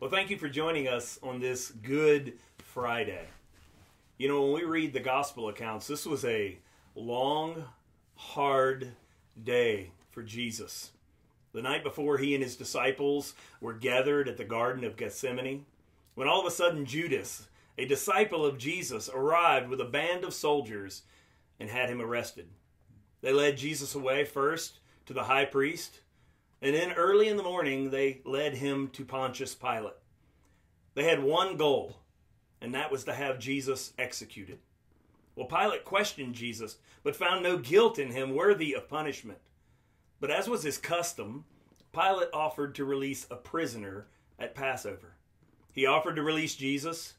Well, thank you for joining us on this Good Friday. You know, when we read the gospel accounts, this was a long, hard day for Jesus. The night before he and his disciples were gathered at the Garden of Gethsemane, when all of a sudden Judas, a disciple of Jesus, arrived with a band of soldiers and had him arrested. They led Jesus away first to the high priest, and then early in the morning they led him to Pontius Pilate. They had one goal, and that was to have Jesus executed. Well, Pilate questioned Jesus, but found no guilt in him worthy of punishment. But as was his custom, Pilate offered to release a prisoner at Passover. He offered to release Jesus,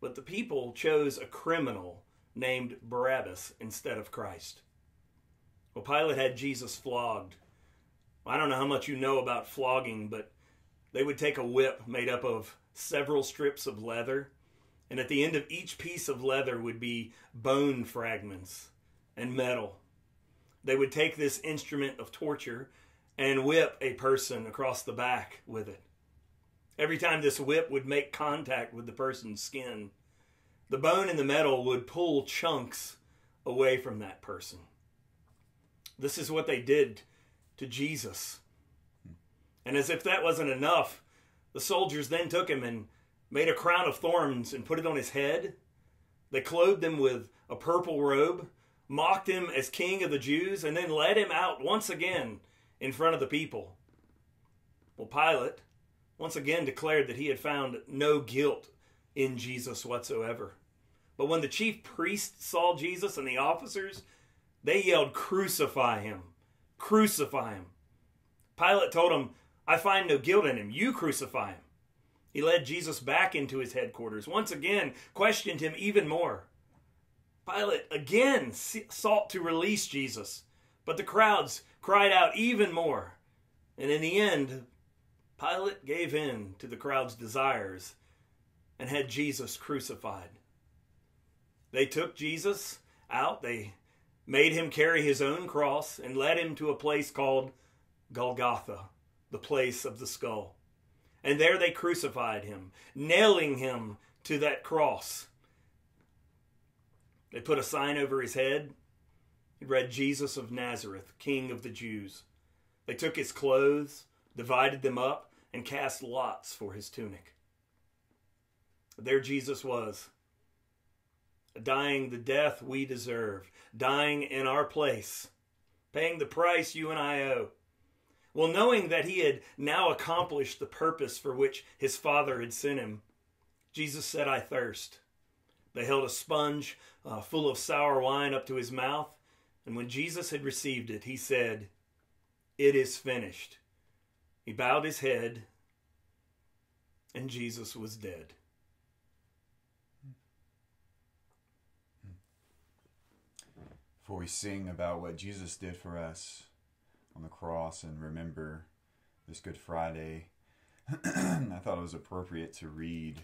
but the people chose a criminal named Barabbas instead of Christ. Well, Pilate had Jesus flogged. I don't know how much you know about flogging, but they would take a whip made up of several strips of leather, and at the end of each piece of leather would be bone fragments and metal. They would take this instrument of torture and whip a person across the back with it. Every time this whip would make contact with the person's skin, the bone and the metal would pull chunks away from that person. This is what they did to Jesus. And as if that wasn't enough, the soldiers then took him and made a crown of thorns and put it on his head. They clothed him with a purple robe, mocked him as king of the Jews, and then led him out once again in front of the people. Well, Pilate once again declared that he had found no guilt in Jesus whatsoever. But when the chief priests saw Jesus and the officers, they yelled, Crucify him! Crucify him! Pilate told him, I find no guilt in him. You crucify him. He led Jesus back into his headquarters, once again questioned him even more. Pilate again sought to release Jesus, but the crowds cried out even more. And in the end, Pilate gave in to the crowd's desires and had Jesus crucified. They took Jesus out, they made him carry his own cross, and led him to a place called Golgotha, the place of the skull. And there they crucified him, nailing him to that cross. They put a sign over his head. It read, Jesus of Nazareth, King of the Jews. They took his clothes, divided them up, and cast lots for his tunic. There Jesus was, dying the death we deserve, dying in our place, paying the price you and I owe. Well, knowing that he had now accomplished the purpose for which his Father had sent him, Jesus said, I thirst. They held a sponge uh, full of sour wine up to his mouth, and when Jesus had received it, he said, It is finished. He bowed his head, and Jesus was dead. Before we sing about what Jesus did for us on the cross and remember this Good Friday, I thought it was appropriate to read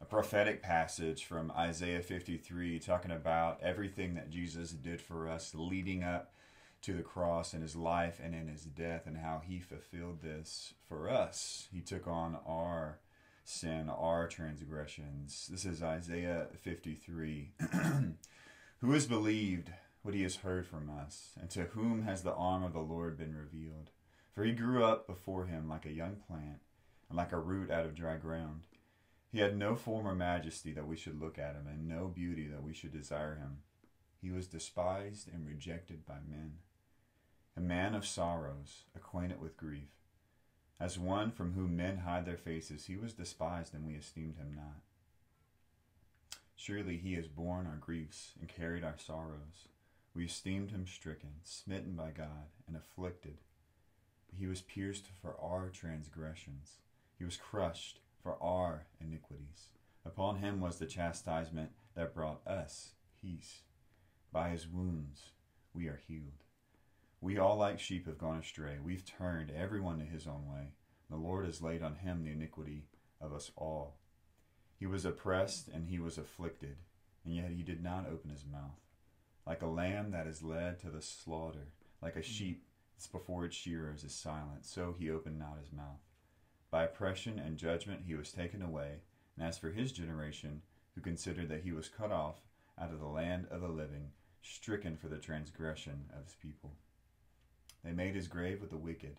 a prophetic passage from Isaiah 53 talking about everything that Jesus did for us leading up to the cross in his life and in his death and how he fulfilled this for us. He took on our sin, our transgressions. This is Isaiah 53. Who has believed what he has heard from us, and to whom has the arm of the Lord been revealed? For he grew up before him like a young plant, and like a root out of dry ground. He had no form or majesty that we should look at him, and no beauty that we should desire him. He was despised and rejected by men, a man of sorrows, acquainted with grief. As one from whom men hide their faces, he was despised, and we esteemed him not. Surely he has borne our griefs and carried our sorrows. We esteemed him stricken, smitten by God, and afflicted. He was pierced for our transgressions, he was crushed for our iniquities. Upon him was the chastisement that brought us peace. By his wounds we are healed. We all like sheep have gone astray. We've turned everyone to his own way. The Lord has laid on him the iniquity of us all. He was oppressed and he was afflicted, and yet he did not open his mouth like a lamb that is led to the slaughter, like a mm. sheep that's before its shearers is silent, so he opened not his mouth. By oppression and judgment he was taken away. And as for his generation, who considered that he was cut off out of the land of the living, stricken for the transgression of his people. They made his grave with the wicked,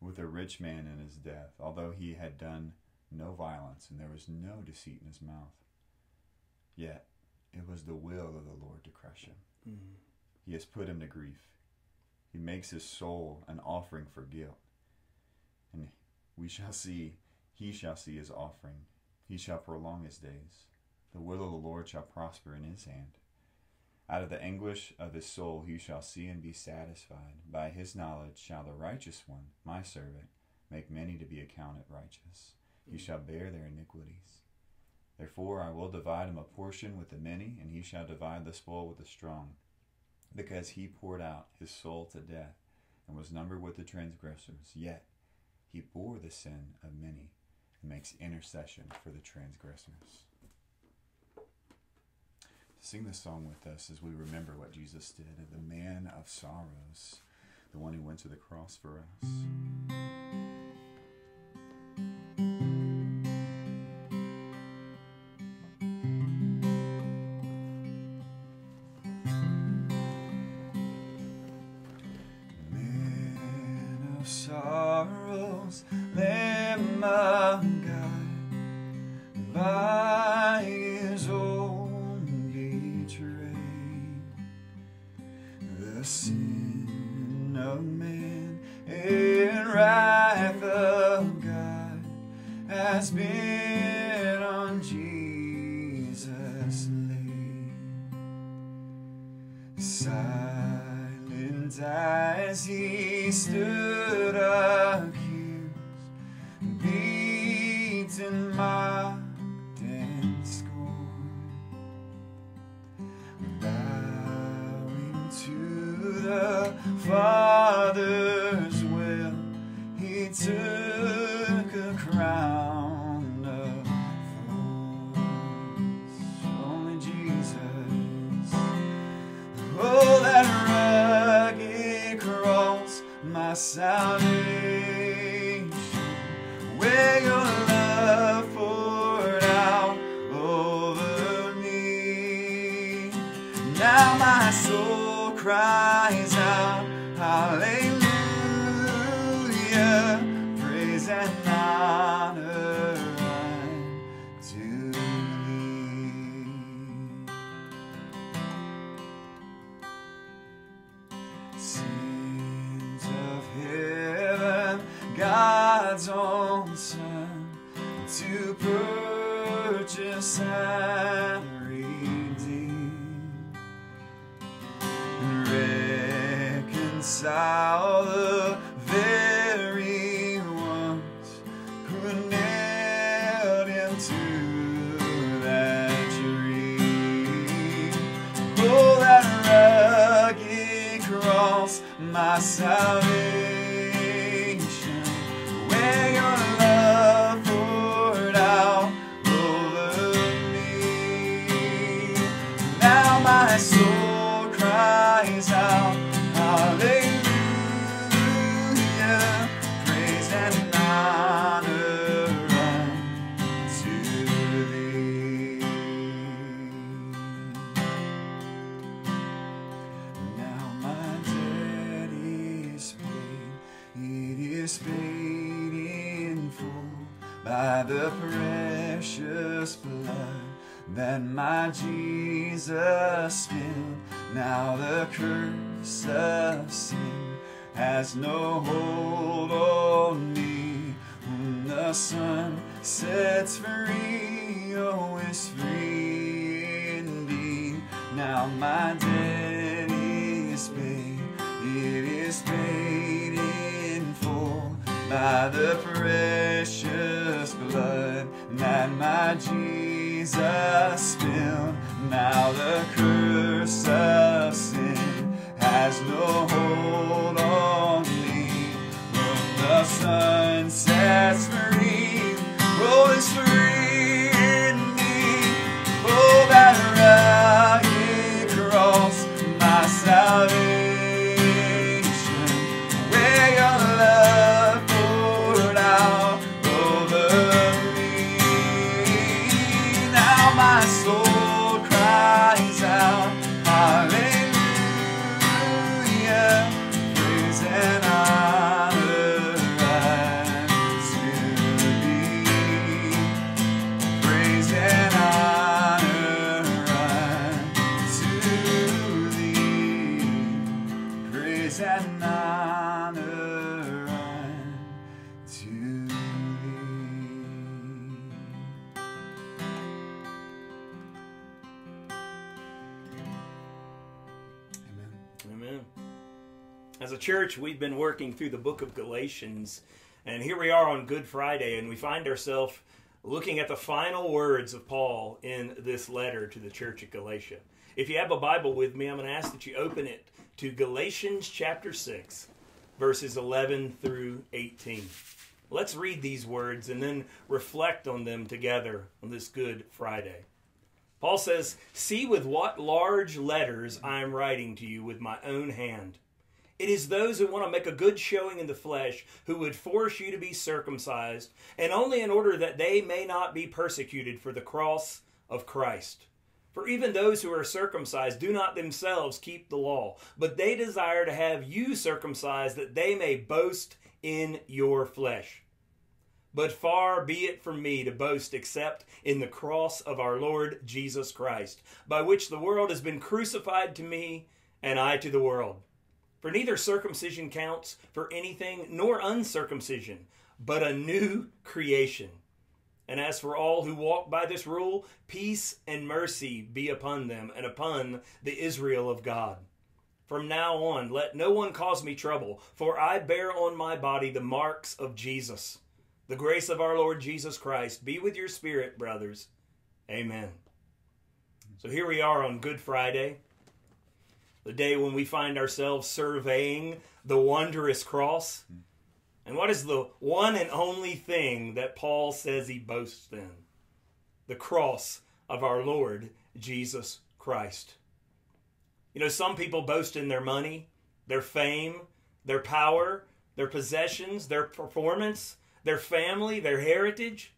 with a rich man in his death, although he had done no violence, and there was no deceit in his mouth. Yet it was the will of the Lord to crush him. Mm. He has put him to grief. He makes his soul an offering for guilt. And we shall see, he shall see his offering. He shall prolong his days. The will of the Lord shall prosper in his hand. Out of the anguish of his soul he shall see and be satisfied. By his knowledge shall the righteous one, my servant, make many to be accounted righteous. He shall bear their iniquities. Therefore I will divide him a portion with the many, and he shall divide the spoil with the strong, because he poured out his soul to death, and was numbered with the transgressors. Yet he bore the sin of many, and makes intercession for the transgressors. Sing this song with us as we remember what Jesus did, the man of sorrows, the one who went to the cross for us. Has been on Jesus laid. Silent as he stood Now my soul cries out, Hallelujah, praise and my salvation, oh, is free indeed. Now my debt is paid, it is paid in full by the precious blood that my Jesus spilled. Now the curse of sin has no hold on me. When the Son sets free, oh, is free church, we've been working through the book of Galatians, and here we are on Good Friday, and we find ourselves looking at the final words of Paul in this letter to the church at Galatia. If you have a Bible with me, I'm going to ask that you open it to Galatians chapter 6, verses 11 through 18. Let's read these words and then reflect on them together on this Good Friday. Paul says, See with what large letters I am writing to you with my own hand. It is those who want to make a good showing in the flesh who would force you to be circumcised, and only in order that they may not be persecuted for the cross of Christ. For even those who are circumcised do not themselves keep the law, but they desire to have you circumcised that they may boast in your flesh. But far be it from me to boast except in the cross of our Lord Jesus Christ, by which the world has been crucified to me and I to the world. For neither circumcision counts for anything, nor uncircumcision, but a new creation. And as for all who walk by this rule, peace and mercy be upon them and upon the Israel of God. From now on, let no one cause me trouble, for I bear on my body the marks of Jesus. The grace of our Lord Jesus Christ be with your spirit, brothers. Amen. So here we are on Good Friday the day when we find ourselves surveying the wondrous cross. And what is the one and only thing that Paul says he boasts in? The cross of our Lord Jesus Christ. You know, some people boast in their money, their fame, their power, their possessions, their performance, their family, their heritage.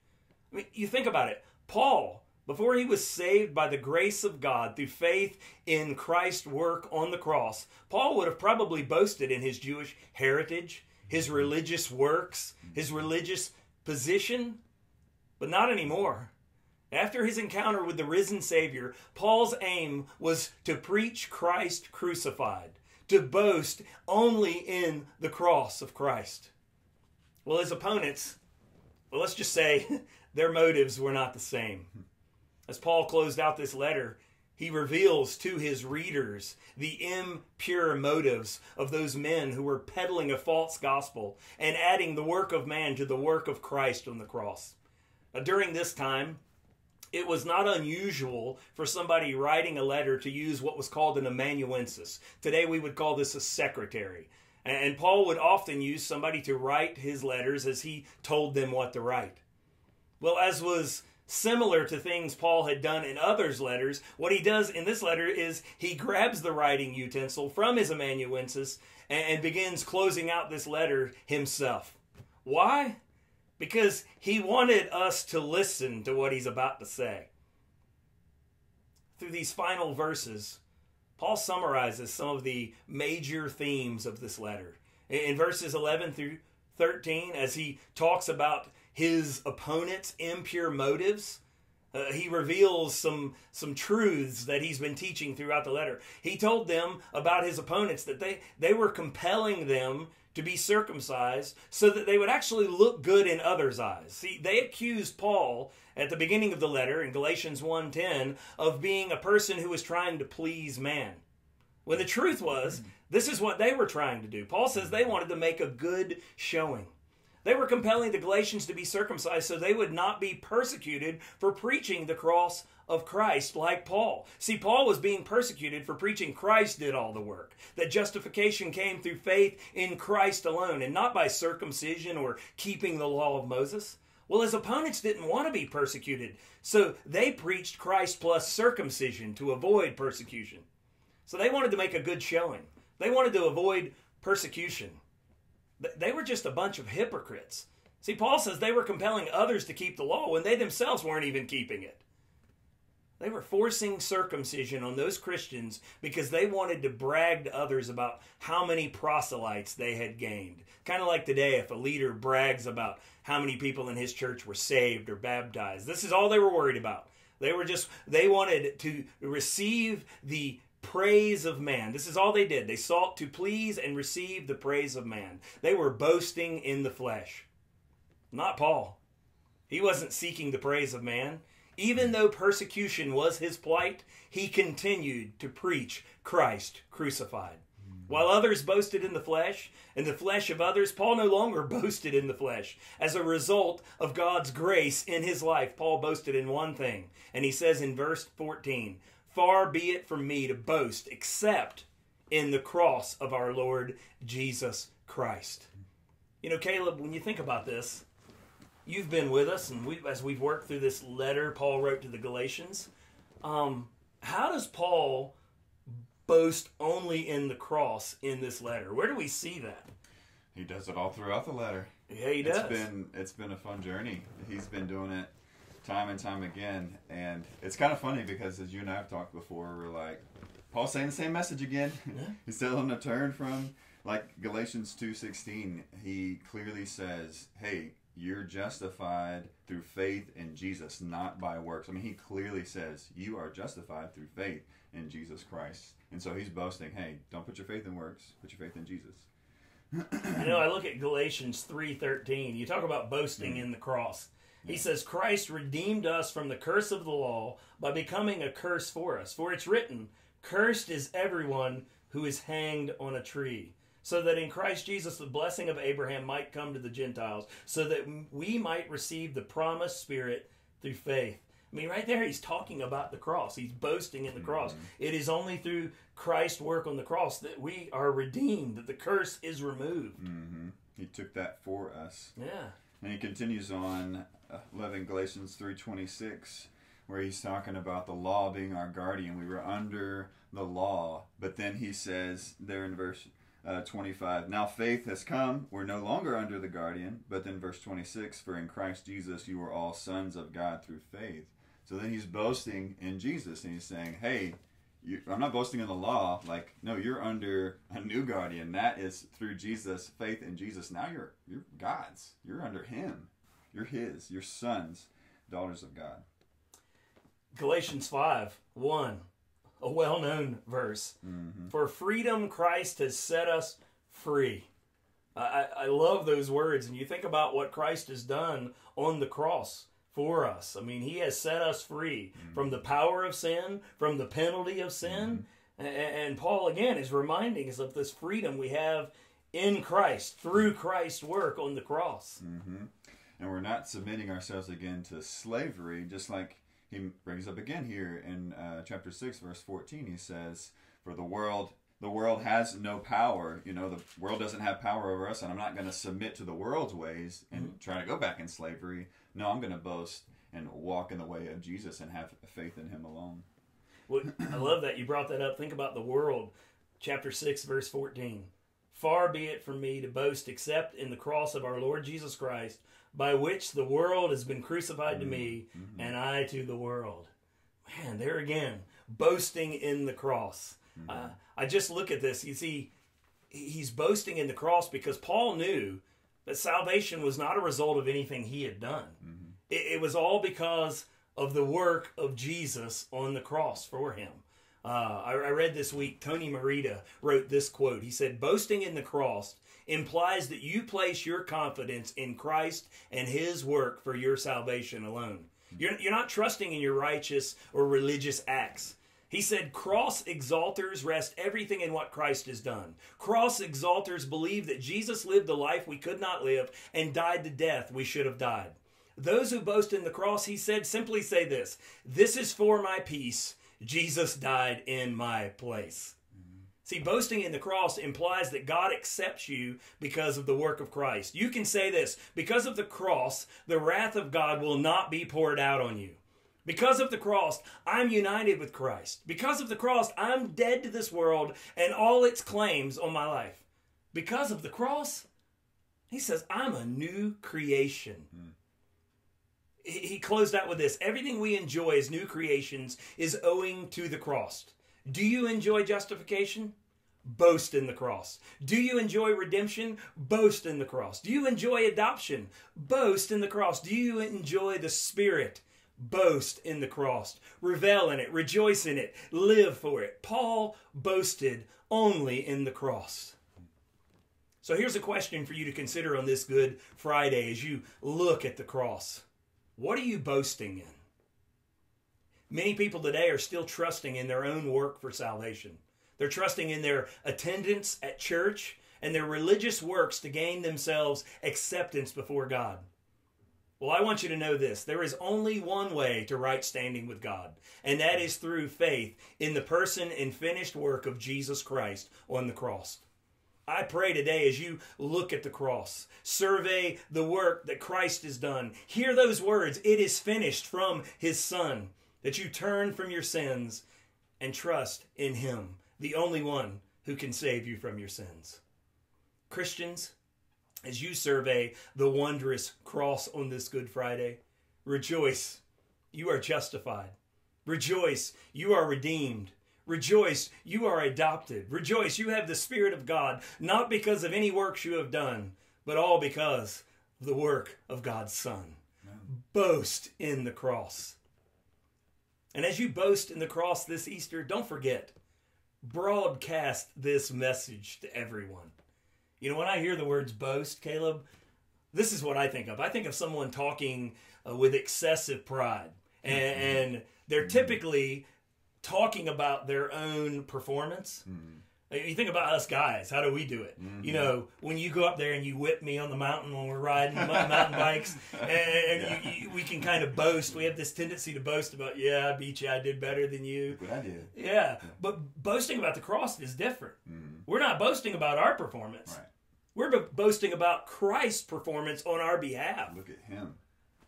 I mean, you think about it. Paul, before he was saved by the grace of God through faith in Christ's work on the cross, Paul would have probably boasted in his Jewish heritage, his religious works, his religious position, but not anymore. After his encounter with the risen Savior, Paul's aim was to preach Christ crucified, to boast only in the cross of Christ. Well, his opponents, well, let's just say their motives were not the same. As Paul closed out this letter, he reveals to his readers the impure motives of those men who were peddling a false gospel and adding the work of man to the work of Christ on the cross. Now, during this time, it was not unusual for somebody writing a letter to use what was called an amanuensis. Today we would call this a secretary. And Paul would often use somebody to write his letters as he told them what to write. Well, as was similar to things Paul had done in others' letters, what he does in this letter is he grabs the writing utensil from his amanuensis and, begins closing out this letter himself. Why? Because he wanted us to listen to what he's about to say. Through these final verses, Paul summarizes some of the major themes of this letter. In verses 11 through 13, as he talks about his opponent's impure motives. Uh, he reveals some some truths that he's been teaching throughout the letter. He told them about his opponents that they they were compelling them to be circumcised so that they would actually look good in others' eyes. See, they accused Paul at the beginning of the letter in Galatians 1:10 of being a person who was trying to please man. When the truth was, this is what they were trying to do. Paul says they wanted to make a good showing. They were compelling the Galatians to be circumcised so they would not be persecuted for preaching the cross of Christ like Paul. See, Paul was being persecuted for preaching Christ did all the work, that justification came through faith in Christ alone and not by circumcision or keeping the law of Moses. Well, his opponents didn't want to be persecuted, so they preached Christ plus circumcision to avoid persecution. So they wanted to make a good showing. They wanted to avoid persecution. They were just a bunch of hypocrites. See, Paul says they were compelling others to keep the law when they themselves weren't even keeping it. They were forcing circumcision on those Christians because they wanted to brag to others about how many proselytes they had gained. Kind of like today, if a leader brags about how many people in his church were saved or baptized. This is all they were worried about. They were just, they wanted to receive the praise of man. This is all they did. They sought to please and receive the praise of man. They were boasting in the flesh. Not Paul. He wasn't seeking the praise of man. Even though persecution was his plight, he continued to preach Christ crucified. While others boasted in the flesh, in the flesh of others, Paul no longer boasted in the flesh. As a result of God's grace in his life, Paul boasted in one thing. And he says in verse 14, Far be it from me to boast except in the cross of our Lord Jesus Christ. You know, Caleb, when you think about this, you've been with us, and we, as we've worked through this letter Paul wrote to the Galatians. Um, how does Paul boast only in the cross in this letter? Where do we see that? He does it all throughout the letter. Yeah, he does. It's been it's been a fun journey. He's been doing it time and time again, and it's kind of funny because as you and I have talked before, we're like, Paul's saying the same message again. Yeah. He's telling them to turn from like Galatians two sixteen. He clearly says, "Hey, you're justified through faith in Jesus, not by works." I mean, he clearly says you are justified through faith in Jesus Christ, and so he's boasting, "Hey, don't put your faith in works. Put your faith in Jesus." you know, I look at Galatians 3:13. You talk about boasting mm. in the cross. He says Christ redeemed us from the curse of the law by becoming a curse for us. For it's written, cursed is everyone who is hanged on a tree. So that in Christ Jesus the blessing of Abraham might come to the Gentiles, so that we might receive the promised spirit through faith. I mean, right there, he's talking about the cross. He's boasting in the cross. It is only through Christ's work on the cross that we are redeemed, that the curse is removed. hmm He took that for us. Yeah. And he continues on, uh, 11 Galatians 3.26, where he's talking about the law being our guardian. We were under the law. But then he says there in verse uh, 25, Now faith has come. We're no longer under the guardian. But then verse 26, For in Christ Jesus you are all sons of God through faith. So then he's boasting in Jesus. And he's saying, Hey, you, I'm not boasting in the law. Like, no, you're under a new guardian. That is through Jesus, faith in Jesus. Now you're you're God's. You're under Him. You're His. You're sons, daughters of God. Galatians 5 1, a well known verse. Mm-hmm. For freedom, Christ has set us free. I, I love those words. And you think about what Christ has done on the cross for us. I mean, He has set us free mm-hmm. from the power of sin, from the penalty of sin. Mm-hmm. A- And Paul, again, is reminding us of this freedom we have in Christ through Christ's work on the cross. And we're not submitting ourselves again to slavery, just like he brings up again here in uh, chapter 6, verse 14. He says, For the world. The world has no power. You know, the world doesn't have power over us, and I'm not going to submit to the world's ways and try to go back in slavery. No, I'm going to boast and walk in the way of Jesus and have faith in Him alone. Well, I love that you brought that up. Think about the world, chapter 6, verse 14. Far be it from me to boast except in the cross of our Lord Jesus Christ, by which the world has been crucified to me, and I to the world. Man, there again, boasting in the cross. Uh, I just look at this. You see, he's boasting in the cross because Paul knew that salvation was not a result of anything he had done. It, it was all because of the work of Jesus on the cross for him. Uh, I, I read this week, Tony Merida wrote this quote. He said, Boasting in the cross implies that you place your confidence in Christ and his work for your salvation alone. You're, you're not trusting in your righteous or religious acts. He said, Cross exalters rest everything in what Christ has done. Cross exalters believe that Jesus lived the life we could not live and died the death we should have died. Those who boast in the cross, he said, simply say this This is for my peace. Jesus died in my place. See, boasting in the cross implies that God accepts you because of the work of Christ. You can say this because of the cross, the wrath of God will not be poured out on you. Because of the cross, I'm united with Christ. Because of the cross, I'm dead to this world and all its claims on my life. Because of the cross, he says, I'm a new creation. He closed out with this Everything we enjoy as new creations is owing to the cross. Do you enjoy justification? Boast in the cross. Do you enjoy redemption? Boast in the cross. Do you enjoy adoption? Boast in the cross. Do you enjoy the Spirit? Boast in the cross. Revel in it. Rejoice in it. Live for it. Paul boasted only in the cross. So here's a question for you to consider on this Good Friday as you look at the cross. What are you boasting in? Many people today are still trusting in their own work for salvation. They're trusting in their attendance at church and their religious works to gain themselves acceptance before God. Well, I want you to know this. There is only one way to right standing with God, and that is through faith in the person and finished work of Jesus Christ on the cross. I pray today as you look at the cross, survey the work that Christ has done, hear those words, it is finished from his Son, that you turn from your sins and trust in him, the only one who can save you from your sins. Christians, as you survey the wondrous cross on this Good Friday, rejoice, you are justified. Rejoice, you are redeemed. Rejoice, you are adopted. Rejoice, you have the Spirit of God, not because of any works you have done, but all because of the work of God's Son. Amen. Boast in the cross. And as you boast in the cross this Easter, don't forget, broadcast this message to everyone. You know, when I hear the words boast, Caleb, this is what I think of. I think of someone talking uh, with excessive pride. And, mm-hmm. and they're typically talking about their own performance. Mm-hmm. You think about us guys. How do we do it? Mm-hmm. You know, when you go up there and you whip me on the mountain when we're riding mountain bikes, and, yeah. you, you, we can kind of boast. We have this tendency to boast about, yeah, I beat you, I did better than you. Good idea. Yeah, yeah. but boasting about the cross is different. Mm-hmm. We're not boasting about our performance. Right. We're boasting about Christ's performance on our behalf. Look at Him.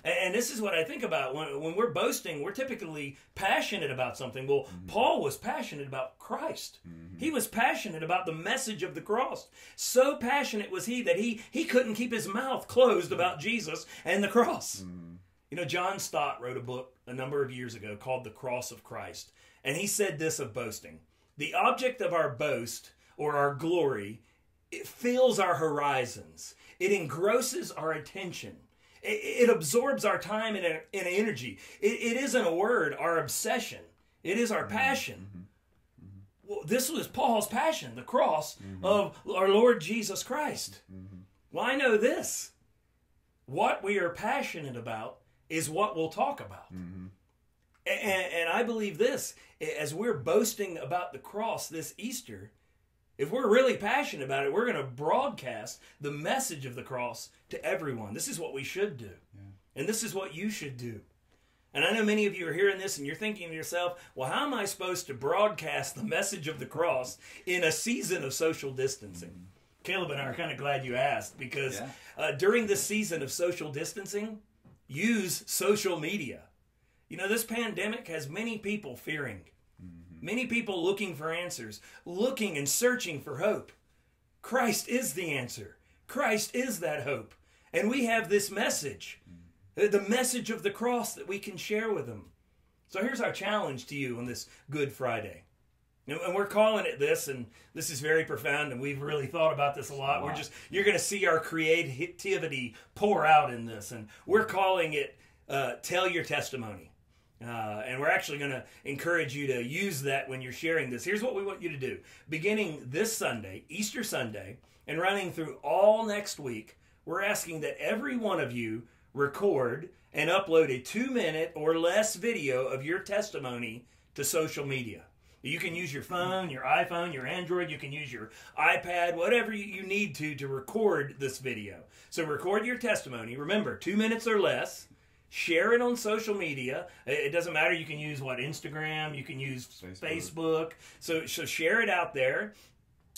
And this is what I think about when, when we're boasting, we're typically passionate about something. Well, mm-hmm. Paul was passionate about Christ. Mm-hmm. He was passionate about the message of the cross. So passionate was he that he, he couldn't keep his mouth closed about Jesus and the cross. Mm-hmm. You know, John Stott wrote a book a number of years ago called The Cross of Christ. And he said this of boasting The object of our boast or our glory, it fills our horizons, it engrosses our attention. It, it absorbs our time and, and energy. It, it isn't a word, our obsession. It is our mm-hmm. passion. Mm-hmm. Mm-hmm. Well, this was Paul's passion, the cross mm-hmm. of our Lord Jesus Christ. Mm-hmm. Well, I know this. What we are passionate about is what we'll talk about. Mm-hmm. And, and, I believe this as we're boasting about the cross this Easter, if we're really passionate about it, we're going to broadcast the message of the cross to everyone. This is what we should do. Yeah. And this is what you should do. And I know many of you are hearing this and you're thinking to yourself, well, how am I supposed to broadcast the message of the cross in a season of social distancing? Mm-hmm. Caleb and I are kind of glad you asked because yeah. uh, during this season of social distancing, use social media. You know, this pandemic has many people fearing Many people looking for answers, looking and searching for hope. Christ is the answer. Christ is that hope. And we have this message, the message of the cross that we can share with them. So here's our challenge to you on this Good Friday. And we're calling it this, and this is very profound, and we've really thought about this a lot. We're just, you're going to see our creativity pour out in this, and we're calling it uh, Tell Your Testimony. Uh, and we're actually going to encourage you to use that when you're sharing this. Here's what we want you to do. Beginning this Sunday, Easter Sunday, and running through all next week, we're asking that every one of you record and upload a two minute or less video of your testimony to social media. You can use your phone, your iPhone, your Android, you can use your iPad, whatever you need to to record this video. So record your testimony. Remember, two minutes or less share it on social media. It doesn't matter. You can use what Instagram. You can use Facebook. Facebook. So so share it out there.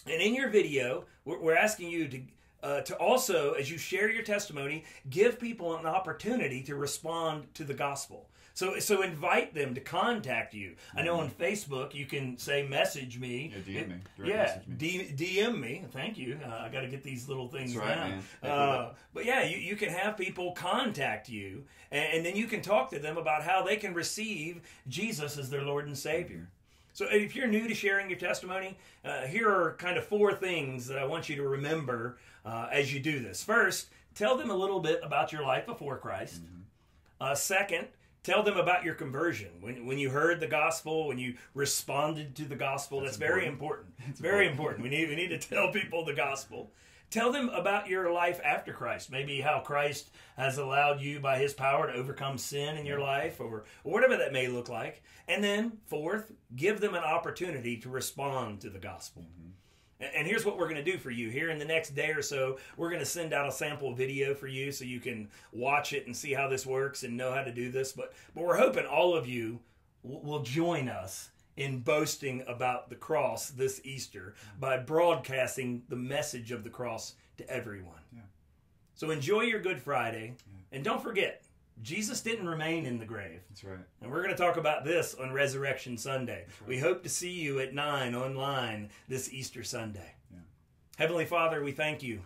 And in your video, we're, asking you to. Uh, to also, as you share your testimony, give people an opportunity to respond to the gospel. So, so invite them to contact you. Mm-hmm. I know on mm-hmm. Facebook you can say message me. Yeah, DM me. yeah, me. D- DM me. Thank you. Uh, I got to get these little things right, down. Uh, but yeah, you, you can have people contact you, and, and, then you can talk to them about how they can receive Jesus as their Lord and Savior. So if you're new to sharing your testimony, uh, here are kind of four things that I want you to remember uh, as you do this. First, tell them a little bit about your life before Christ. Mm-hmm. Uh, second, Tell them about your conversion. When, when you heard the gospel, when you responded to the gospel, that's, that's very important. It's very important. important. We, need, we need to tell people the gospel. Tell them about your life after Christ. Maybe how Christ has allowed you by his power to overcome sin in your life or, or whatever that may look like. And then, fourth, give them an opportunity to respond to the gospel. Mm-hmm. And here's what we're going to do for you. Here in the next day or so, we're going to send out a sample video for you so you can watch it and see how this works and know how to do this. But, but we're hoping all of you will will join us in boasting about the cross this Easter by broadcasting the message of the cross to everyone. Yeah. So enjoy your Good Friday. And don't forget, Jesus didn't remain in the grave. That's right. And we're going to talk about this on Resurrection Sunday. We hope to see you at 9 online this Easter Sunday. Yeah. Heavenly Father, we thank you.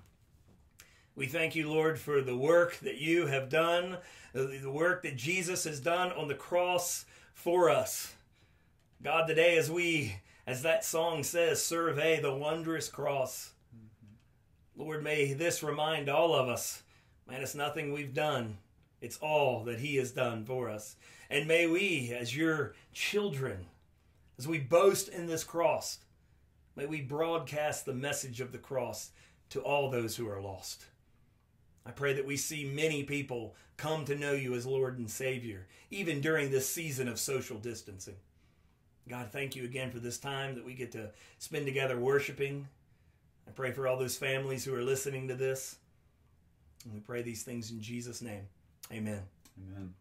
We thank you, Lord, for the work that you have done, the the work that Jesus has done on the cross for us. God, today as we, as that song says, survey the wondrous cross, mm-hmm. Lord, may this remind all of us, man, it's nothing we've done. It's all that He has done for us. And may we, as your children, as we boast in this cross, may we broadcast the message of the cross to all those who are lost. I pray that we see many people come to know you as Lord and Savior, even during this season of social distancing. God, thank you again for this time that we get to spend together worshiping. I pray for all those families who are listening to this. And we pray these things in Jesus' name. Amen. Amen.